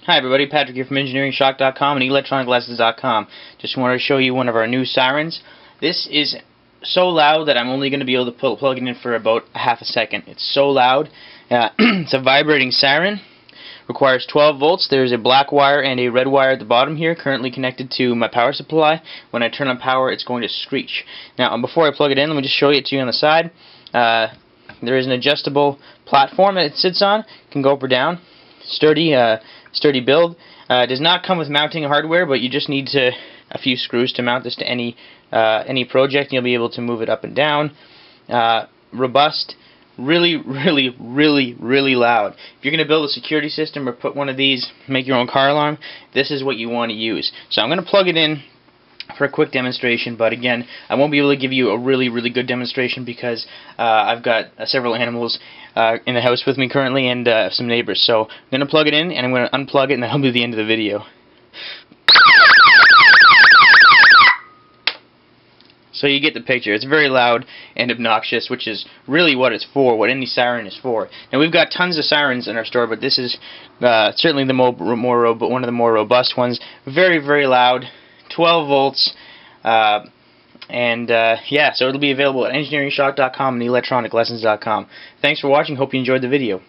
Hi everybody, Patrick here from EngineeringShock.com and ElectronicLessons.com. Just wanted to show you one of our new sirens. This is so loud that I'm only going to be able to plug it in for about half a second. It's so loud. Uh, it's a vibrating siren. Requires 12 volts. There's a black wire and a red wire at the bottom here, currently connected to my power supply. When I turn on power, it's going to screech. Now, before I plug it in, let me just show it to you on the side. Uh, there is an adjustable platform that it sits on. It can go up or down. Sturdy. Uh, sturdy build. Uh, does not come with mounting hardware, but you just need to a few screws to mount this to any uh, any project. And you'll be able to move it up and down. Uh, robust, really, really, really, really loud. If you're going to build a security system or put one of these, make your own car alarm, this is what you want to use. So I'm going to plug it in for a quick demonstration, but again, I won't be able to give you a really, really good demonstration because uh, I've got uh, several animals uh, in the house with me currently and uh, some neighbors. So I'm going to plug it in, and I'm going to unplug it, and that'll be the end of the video. So you get the picture. It's very loud and obnoxious, which is really what it's for, what any siren is for. Now we've got tons of sirens in our store, but this is uh, certainly the more, more one of the more robust ones. Very, very loud. 12 volts. Uh, and uh, yeah, so it'll be available at engineeringshock.com and electroniclessons.com. Thanks for watching. Hope you enjoyed the video.